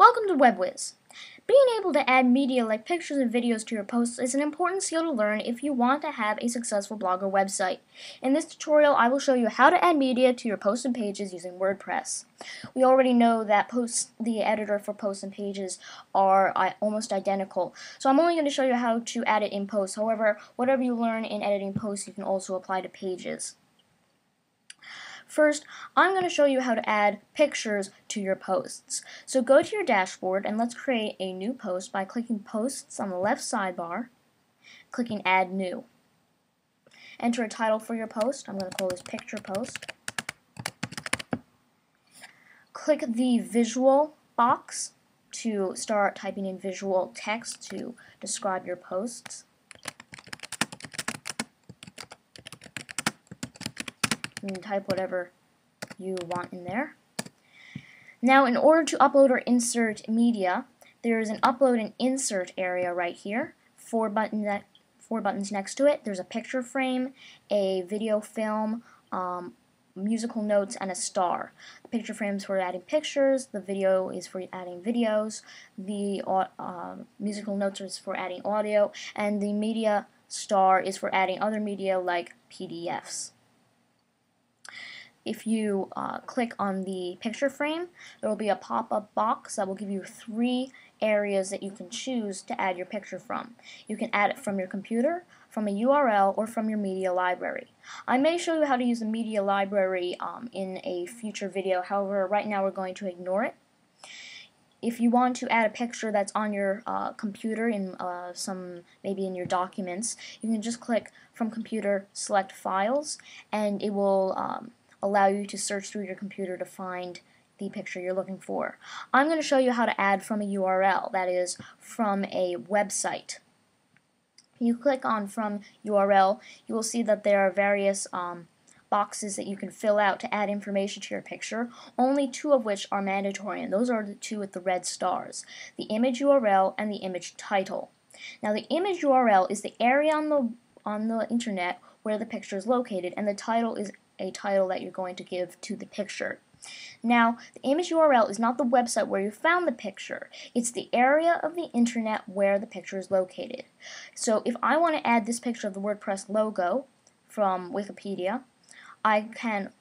Welcome to WebWhiz. Being able to add media like pictures and videos to your posts is an important skill to learn if you want to have a successful blog or website. In this tutorial, I will show you how to add media to your posts and pages using WordPress. We already know that posts, the editor for posts and pages are uh, almost identical, so I'm only going to show you how to add it in posts. However, whatever you learn in editing posts, you can also apply to pages. First, I'm going to show you how to add pictures to your posts. So go to your dashboard and let's create a new post by clicking Posts on the left sidebar, clicking Add New. Enter a title for your post. I'm going to call this Picture Post. Click the Visual box to start typing in visual text to describe your posts. You type whatever you want in there. Now, in order to upload or insert media, there is an upload and insert area right here. Four buttons, four buttons next to it. There's a picture frame, a video film, um, musical notes, and a star. The picture frame is for adding pictures, the video is for adding videos, the uh, musical notes is for adding audio, and the media star is for adding other media like PDFs if you uh, click on the picture frame, there will be a pop-up box that will give you three areas that you can choose to add your picture from. You can add it from your computer, from a URL, or from your media library. I may show you how to use the media library um, in a future video, however, right now we're going to ignore it. If you want to add a picture that's on your uh, computer in uh, some maybe in your documents, you can just click from computer, select files, and it will um, allow you to search through your computer to find the picture you're looking for. I'm going to show you how to add from a URL, that is, from a website. You click on from URL, you will see that there are various um, boxes that you can fill out to add information to your picture, only two of which are mandatory, and those are the two with the red stars, the image URL and the image title. Now the image URL is the area on the on the internet where the picture is located, and the title is a title that you're going to give to the picture. Now, the image URL is not the website where you found the picture. It's the area of the internet where the picture is located. So if I want to add this picture of the WordPress logo from Wikipedia, I can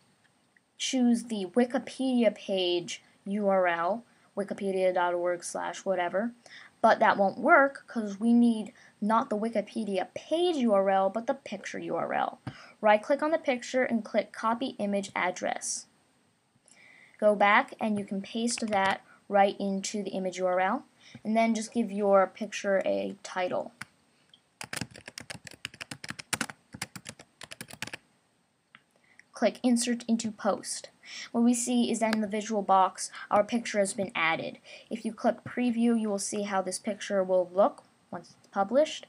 choose the Wikipedia page URL, wikipedia.org slash whatever, but that won't work because we need not the Wikipedia page URL, but the picture URL. Right click on the picture and click copy image address. Go back and you can paste that right into the image URL and then just give your picture a title. Click insert into post. What we see is that in the visual box our picture has been added. If you click preview you will see how this picture will look once it's published.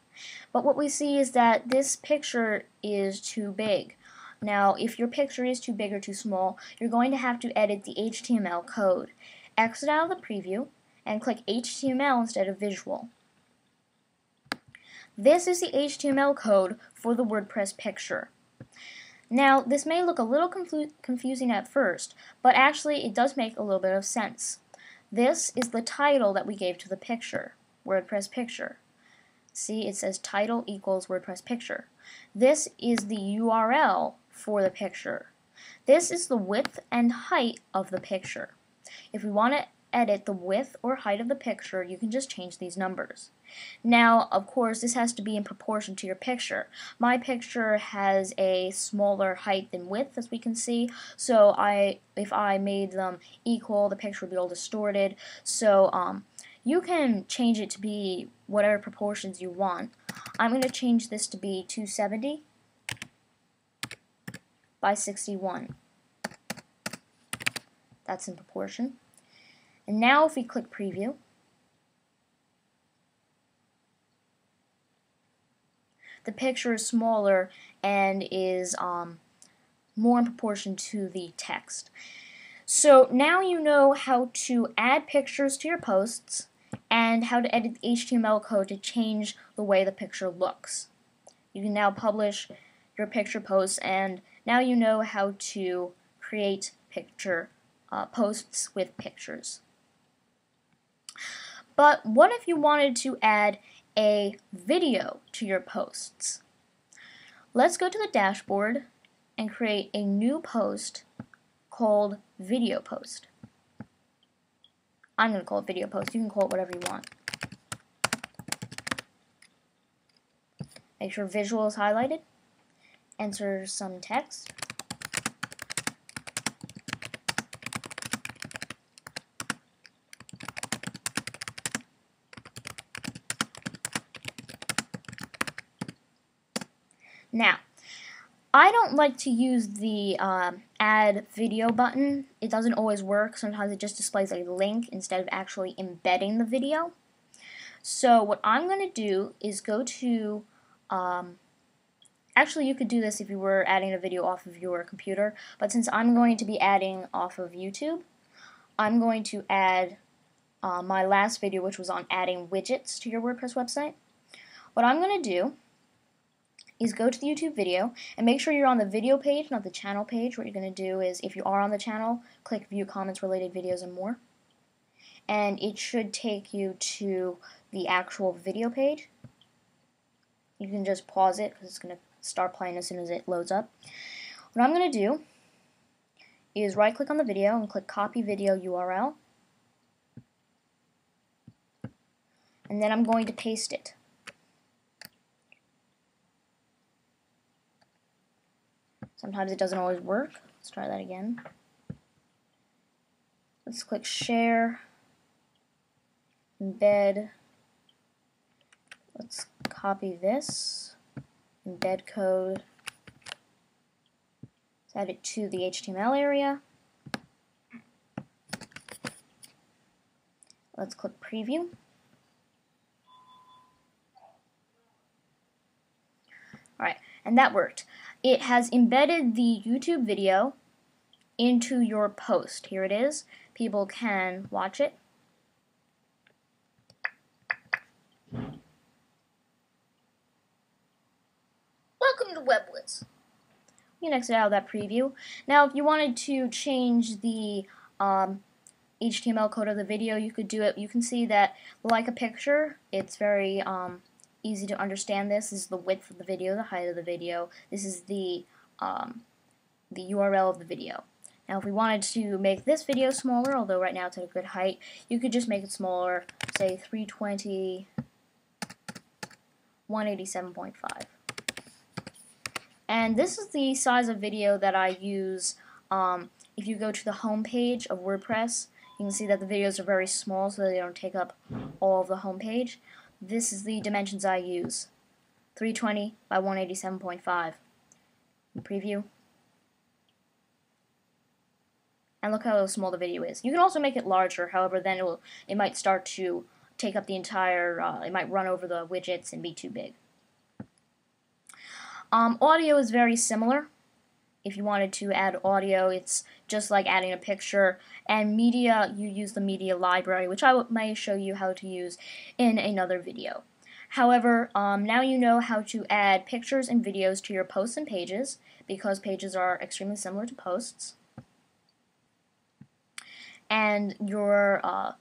But what we see is that this picture is too big. Now, if your picture is too big or too small, you're going to have to edit the HTML code. Exit out of the preview and click HTML instead of visual. This is the HTML code for the WordPress picture. Now, this may look a little confu confusing at first, but actually it does make a little bit of sense. This is the title that we gave to the picture, WordPress picture. See, it says title equals WordPress picture. This is the URL for the picture. This is the width and height of the picture. If we want to edit the width or height of the picture, you can just change these numbers. Now, of course, this has to be in proportion to your picture. My picture has a smaller height than width, as we can see, so I, if I made them equal, the picture would be all distorted. So, um, you can change it to be whatever proportions you want. I'm going to change this to be 270 by 61. That's in proportion. And now if we click preview, the picture is smaller and is um, more in proportion to the text. So now you know how to add pictures to your posts and how to edit the HTML code to change the way the picture looks. You can now publish your picture posts and now you know how to create picture uh, posts with pictures. But what if you wanted to add a video to your posts? Let's go to the dashboard and create a new post called video post. I'm going to call it video post. You can call it whatever you want. Make sure visual is highlighted. Enter some text. Now, I don't like to use the um, add video button. It doesn't always work. Sometimes it just displays a link instead of actually embedding the video. So what I'm going to do is go to, um, actually you could do this if you were adding a video off of your computer, but since I'm going to be adding off of YouTube, I'm going to add uh, my last video which was on adding widgets to your WordPress website. What I'm going to do is go to the YouTube video and make sure you're on the video page, not the channel page. What you're going to do is, if you are on the channel, click View Comments, Related Videos, and More. And it should take you to the actual video page. You can just pause it because it's going to start playing as soon as it loads up. What I'm going to do is right click on the video and click Copy Video URL. And then I'm going to paste it. Sometimes it doesn't always work. Let's try that again. Let's click share, embed. Let's copy this, embed code. Let's add it to the HTML area. Let's click preview. Alright, and that worked it has embedded the YouTube video into your post. Here it is. People can watch it. Welcome to WebWhiz. You can exit out of that preview. Now, if you wanted to change the um, HTML code of the video, you could do it. You can see that, like a picture, it's very um, easy to understand this. This is the width of the video, the height of the video. This is the um, the URL of the video. Now if we wanted to make this video smaller, although right now it's at a good height, you could just make it smaller, say 320, 187.5. And this is the size of video that I use um, if you go to the home page of WordPress. You can see that the videos are very small so they don't take up all of the home page. This is the dimensions I use. 320 by 187.5. Preview. And look how small the video is. You can also make it larger, however, then it will it might start to take up the entire, uh, it might run over the widgets and be too big. Um, audio is very similar if you wanted to add audio, it's just like adding a picture. And media, you use the media library, which I may show you how to use in another video. However, um, now you know how to add pictures and videos to your posts and pages, because pages are extremely similar to posts. And your uh,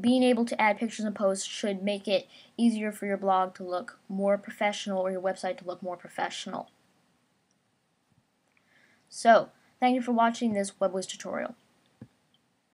being able to add pictures and posts should make it easier for your blog to look more professional or your website to look more professional. So, thank you for watching this WebWhiz tutorial.